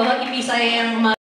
bahwa IP saya yang kemarin